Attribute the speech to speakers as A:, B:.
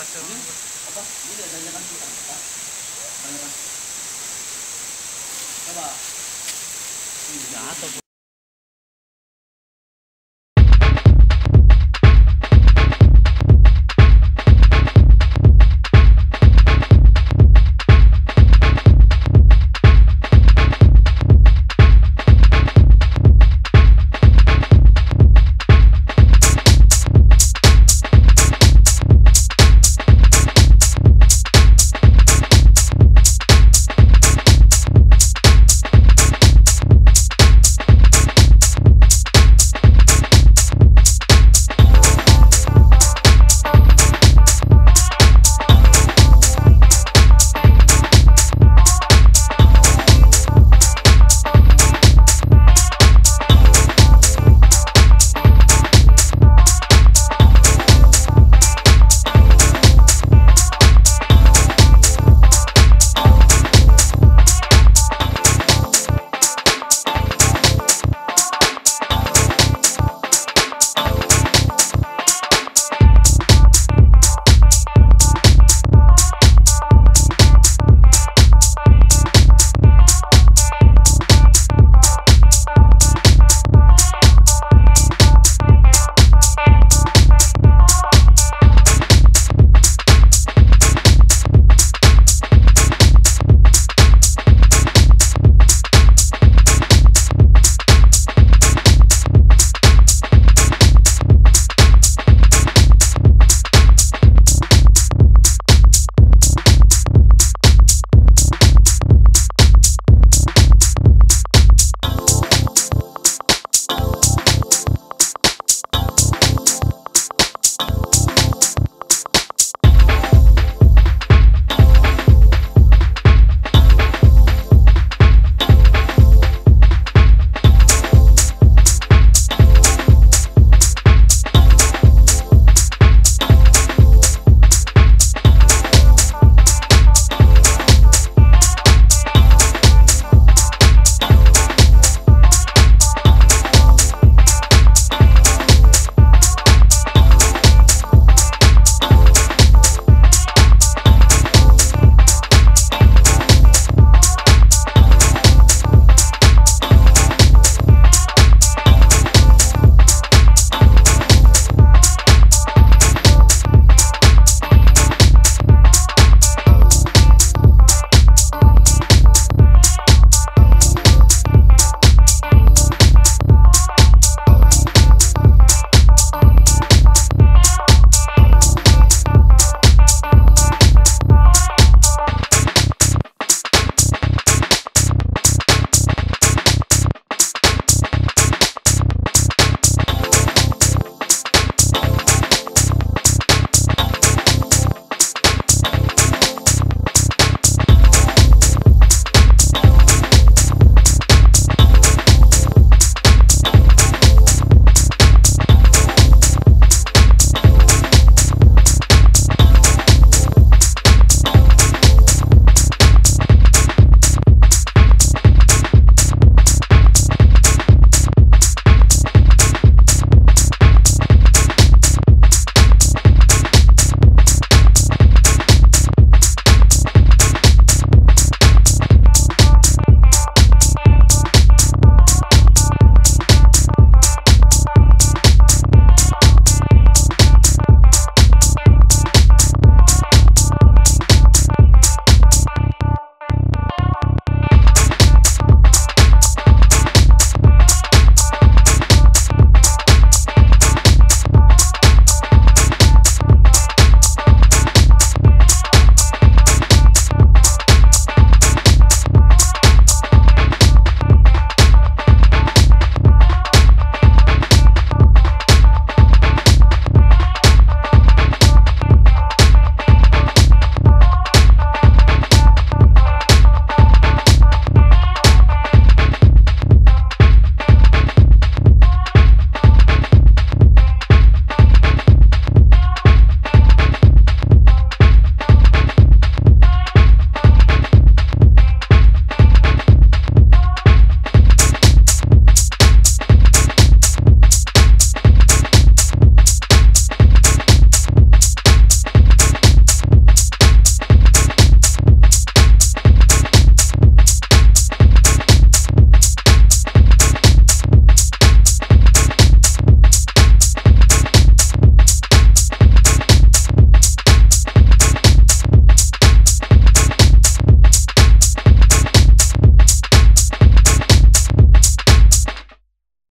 A: masuk hmm?
B: apa? Ini ada jangan kita apa? Tanyakan. coba.
A: Jatuh